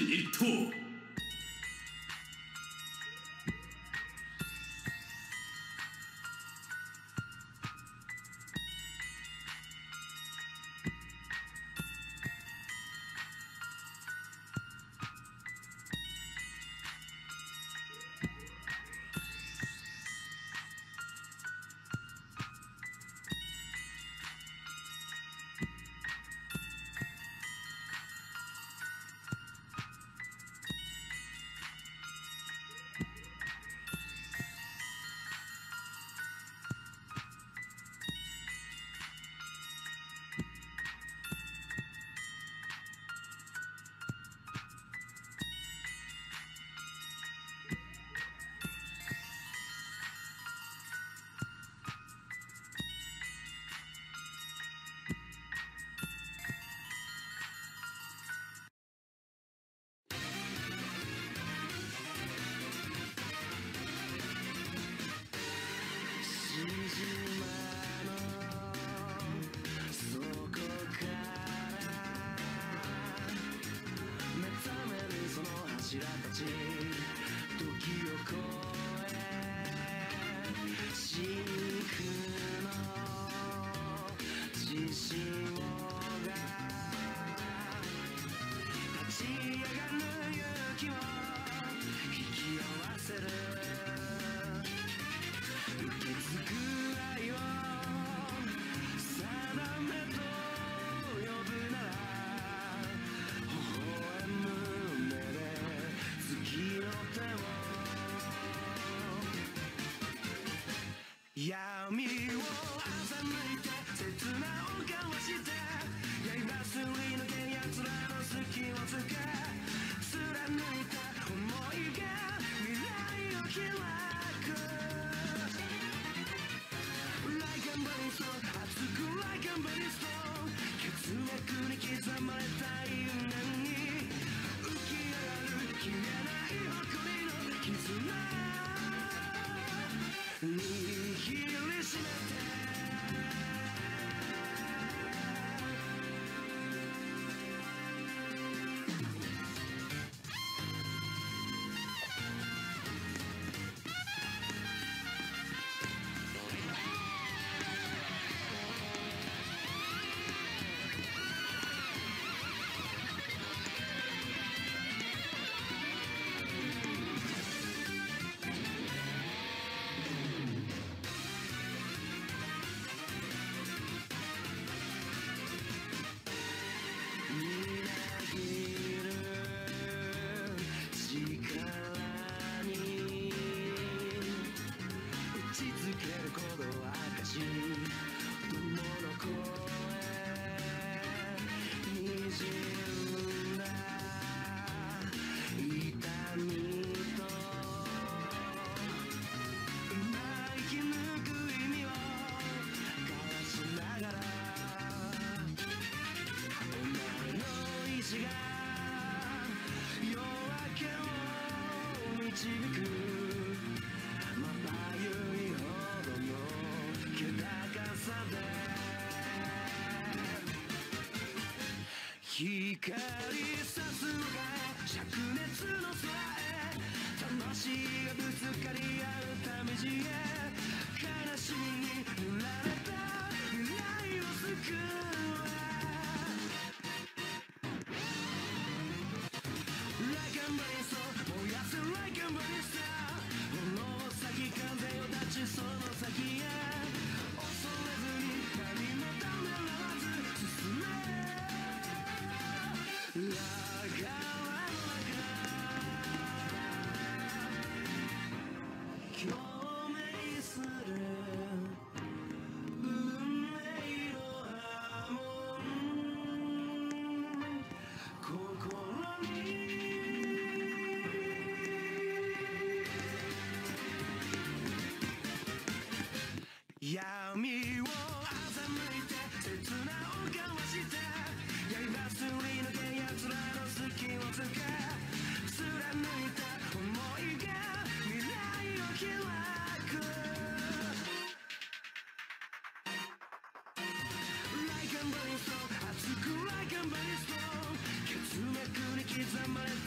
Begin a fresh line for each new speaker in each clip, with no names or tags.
Generation 82.
empty. 光さすのが灼熱の空へ魂がぶつかり合うためじへ悲しみ It's a money.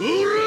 Ura!